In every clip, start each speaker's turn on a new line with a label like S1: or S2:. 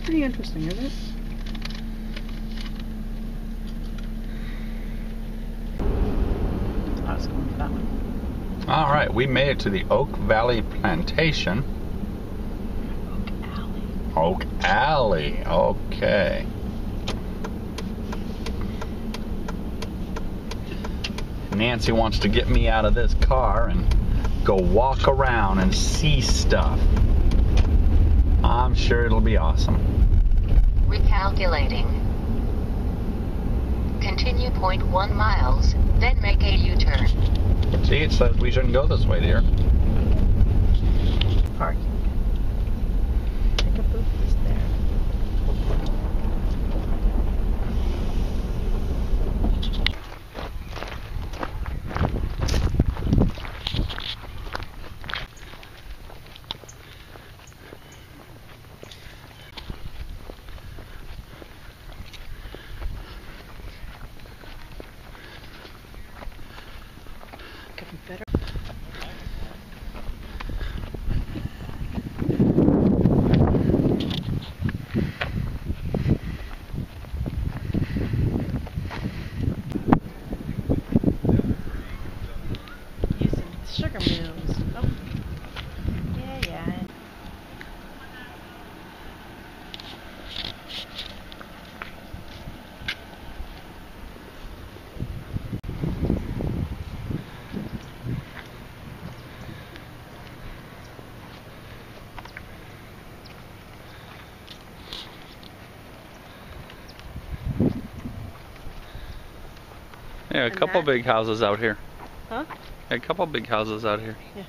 S1: That is pretty interesting, isn't it? I was going for that one.
S2: All right, we made it to the Oak Valley Plantation. Oak Alley. Oak Alley. Okay. Nancy wants to get me out of this car and go walk around and see stuff. I'm sure it'll be awesome.
S3: Recalculating. Continue 0.1 miles, then make a U-turn.
S2: See, it says we shouldn't go this way, dear.
S1: Parking. Take a booth is there. Getting better. using sugar mills. Oh. Yeah, yeah.
S2: Yeah, a
S1: And
S2: couple
S1: that-
S2: big houses out here.
S1: Huh?
S2: A couple big houses out here.
S1: Yeah.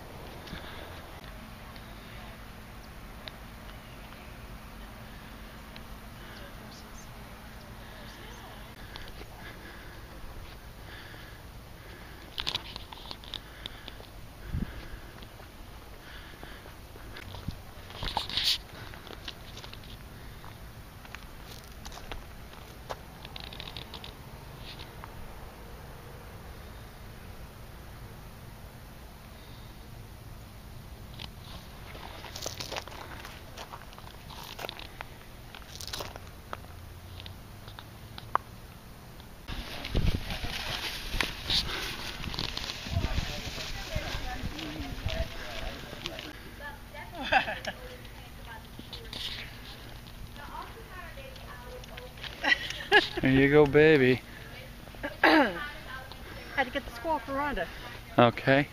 S2: There you go, baby.
S1: Had to get the squawk Rhonda.
S2: Okay.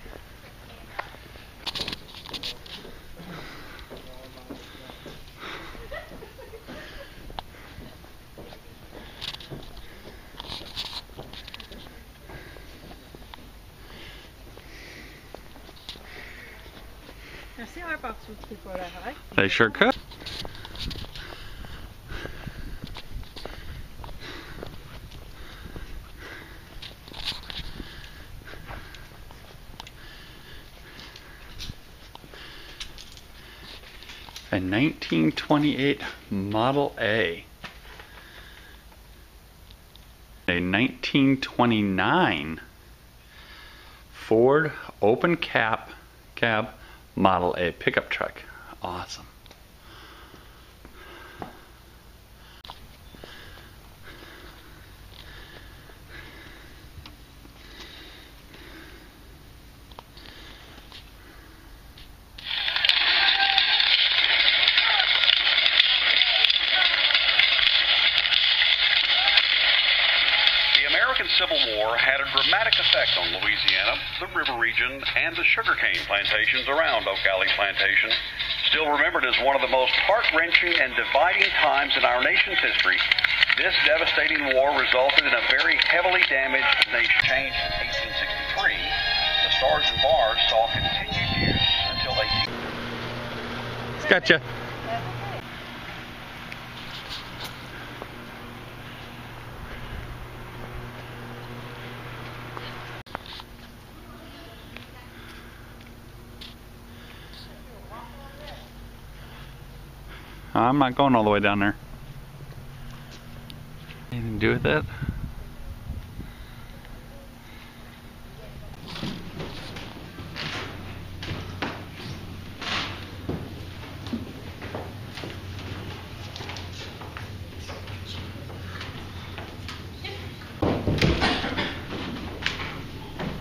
S1: Now see our box would keep that high.
S2: They sure could. 1928 Model A. A 1929 Ford open cap cab Model A pickup truck. Awesome.
S4: The American Civil War had a dramatic effect on Louisiana, the river region, and the sugarcane plantations around Oak Alley Plantation. Still remembered as one of the most heart wrenching and dividing times in our nation's history, this devastating war resulted in a very heavily damaged nation. Changed in 1863, the Stars and Bars saw continued use until 18.
S2: Gotcha. I'm not going all the way down there. Anything to do with it?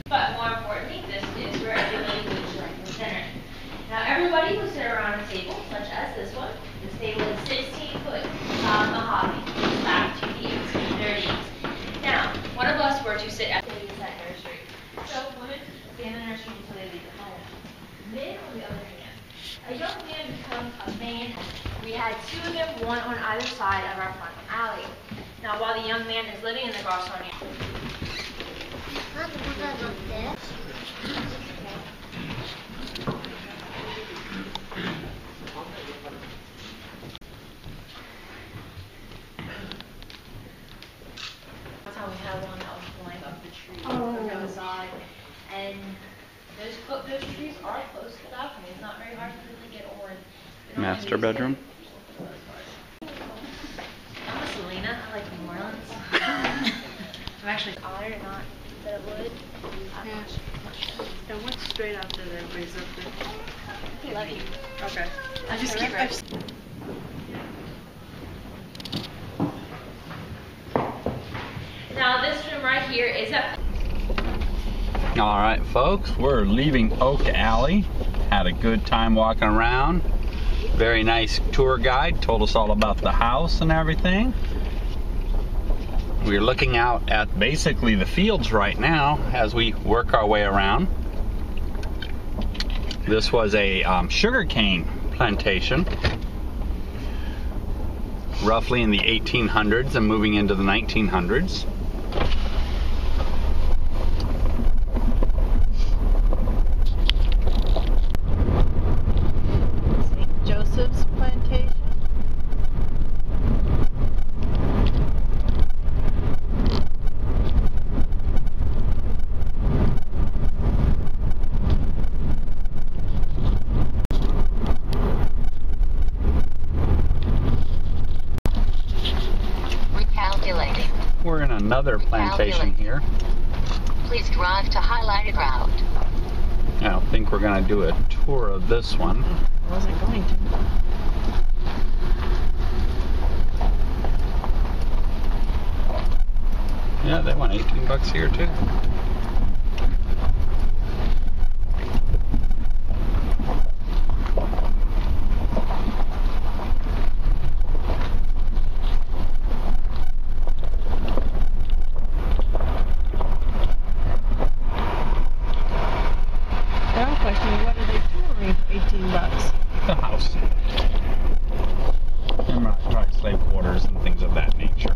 S5: But more importantly, this is where everybody was right in the center. Now, everybody will sit around a table, such as this one. This table is 16 foot um, mahogany, back to the 1830s. Now, one of us were to sit at the that nursery. So, women stay in the nursery until they leave the home. Men, on the other hand, a young man becomes a man. We had two of them, one on either side of our front alley. Now, while the young man is living in the garçonnière, One time we had one that was flying up the tree from the other side, and those those trees are close to the balcony. It's not very hard to really get over. it. We don't
S2: Master
S5: use it.
S2: bedroom?
S5: I'm a Selena. I like New Orleans. I'm actually honored and not that it would. I'm not sure.
S1: And what's straight after that everybody's up there?
S5: Love you.
S1: Okay.
S5: I just keep Now this room right here is a
S2: All right, folks, we're leaving Oak Alley. Had a good time walking around. Very nice tour guide, told us all about the house and everything. We're looking out at basically the fields right now as we work our way around. This was a um, sugarcane plantation, roughly in the 1800s and moving into the 1900s.
S1: St. Joseph's Plantation.
S3: Recalculating.
S2: We're in another plantation here.
S3: Please drive to highlighted route.
S2: I don't think we're gonna do a tour of this one.
S1: I Wasn't going to.
S2: Yeah, they want 18 bucks here too.
S1: Now I'm questioning what are they touring for 18 bucks?
S2: The house. And right, right, slave quarters and things of that nature.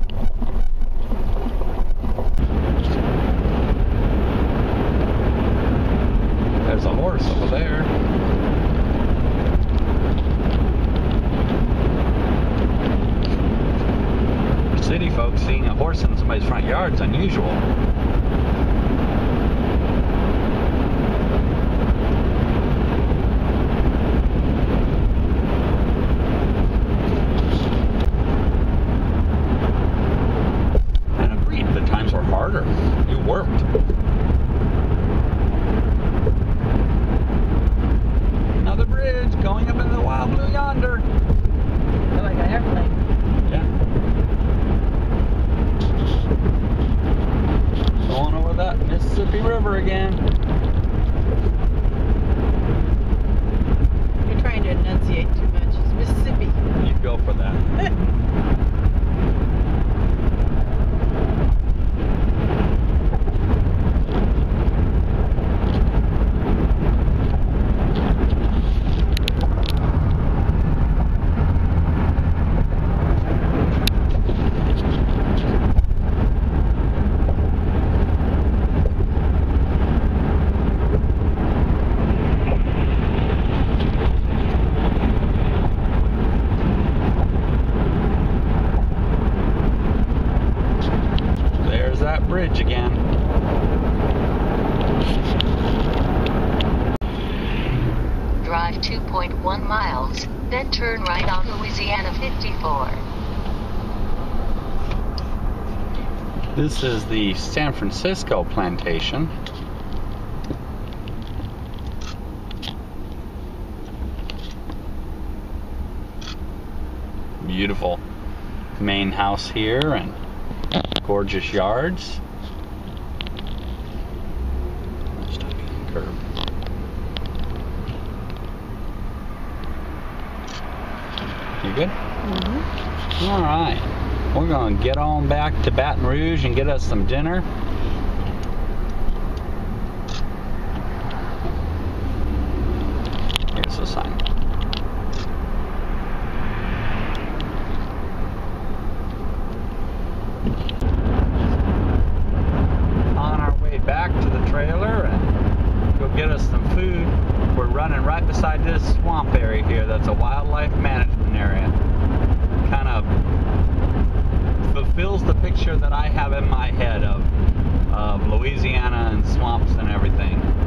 S2: There's a horse over there. City folks seeing a horse in somebody's front yard is unusual. Bridge again.
S3: Drive 2.1 miles, then turn right on Louisiana 54.
S2: This is the San Francisco plantation. Beautiful main house here and gorgeous yards. Stopping on the curb. Good? Mm-hmm. All right. We're going to get on back to Baton Rouge and get us some dinner. Here's the sign. On our way back to the trailer and go get us some food. We're running right beside this swamp area here. That's a wildlife management area. Kind of fulfills the picture that I have in my head of, of Louisiana and swamps and everything.